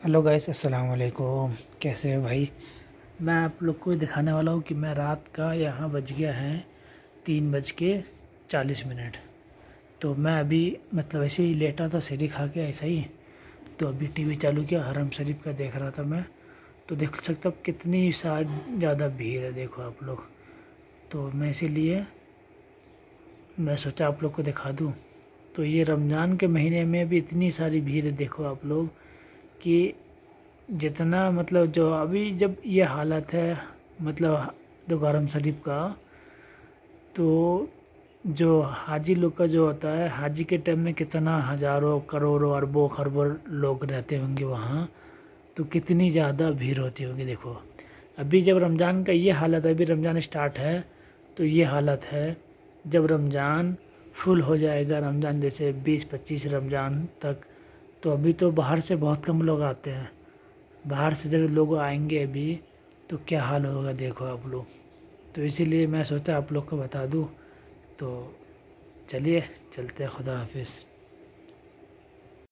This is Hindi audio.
हेलो गाइस अस्सलाम वालेकुम कैसे हो भाई? मैं आप लोग को दिखाने वाला हूँ कि मैं रात का यहाँ बज गया है तीन बज के चालीस मिनट। तो मैं अभी मतलब ऐसे ही लेटा था, सीढ़ी खा के ऐसा ही। तो अभी टीवी चालू किया, हरम शरीफ का देख रहा था मैं। तो देख सकता हूँ कितनी ज़्यादा भीड़ है, देखो आप लोग। तो मैं इसीलिए, मैं सोचा आप लोग को दिखा दूँ। तो ये रमज़ान के महीने में भी इतनी सारी भीड़ है, देखो आप लोग। कि जितना मतलब जो अभी जब ये हालत है मतलब दोगारम शरीफ का तो जो हाजी लोग का जो होता है, हाजी के टाइम में कितना हज़ारों, करोड़ों, अरबों, खरबों लोग रहते होंगे वहाँ तो कितनी ज़्यादा भीड़ होती होगी देखो। अभी जब रमज़ान का ये हालत है अभी रमज़ान स्टार्ट है तो ये हालत है, जब रमज़ान फुल हो जाएगा, रमज़ान जैसे बीस पच्चीस रमज़ान तक तो अभी तो बाहर से बहुत कम लोग आते हैं। बाहर से जब लोग आएँगे अभी तो क्या हाल होगा देखो आप लोग। तो इसीलिए मैं सोचा आप लोग को बता दूँ। तो चलिए, चलते हैं, खुदा हाफिज़।